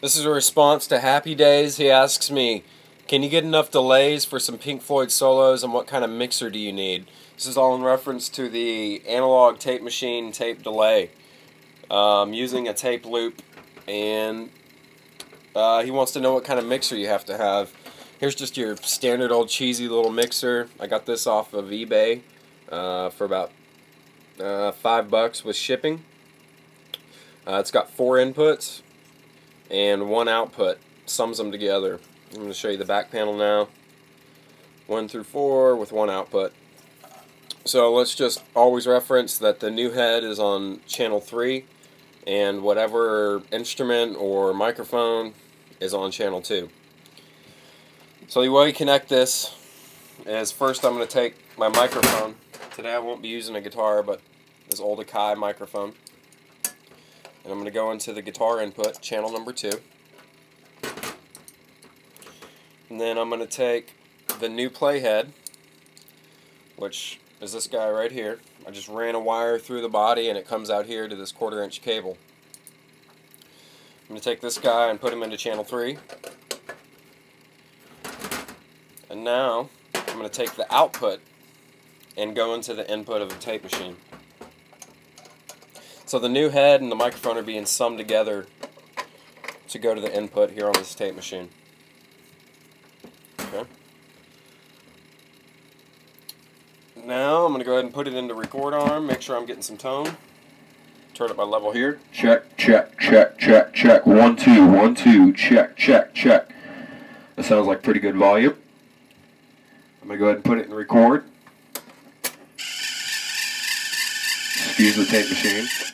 This is a response to Happy Days. He asks me, can you get enough delays for some Pink Floyd solos and what kind of mixer do you need? This is all in reference to the analog tape machine tape delay. Um, using a tape loop and uh, he wants to know what kind of mixer you have to have. Here's just your standard old cheesy little mixer. I got this off of eBay uh, for about uh, five bucks with shipping. Uh, it's got four inputs and one output. Sums them together. I'm going to show you the back panel now. One through four with one output. So let's just always reference that the new head is on channel 3 and whatever instrument or microphone is on channel 2. So the way you connect this is first I'm going to take my microphone. Today I won't be using a guitar but this old Akai microphone. And I'm going to go into the guitar input, channel number 2. And then I'm going to take the new playhead, which is this guy right here. I just ran a wire through the body and it comes out here to this quarter inch cable. I'm going to take this guy and put him into channel 3. And now I'm going to take the output and go into the input of the tape machine. So the new head and the microphone are being summed together to go to the input here on this tape machine. Okay. Now I'm going to go ahead and put it into record arm, make sure I'm getting some tone. Turn up my level here. Check, check, check, check, check. One, two, one, two, check, check, check. That sounds like pretty good volume. I'm going to go ahead and put it in record. Excuse the tape machine.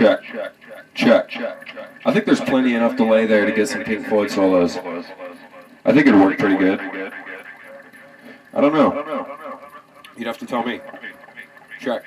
check, check, check. I think there's plenty enough delay there to get some Pink Floyd solos. I think it'd work pretty good. I don't know. You'd have to tell me. Check.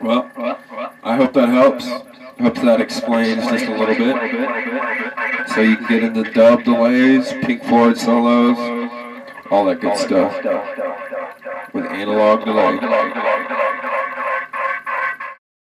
Well, I hope that helps. Hope that explains just a little bit. So you can get into dub delays, Pink Floyd solos, all that good stuff. with analog delay.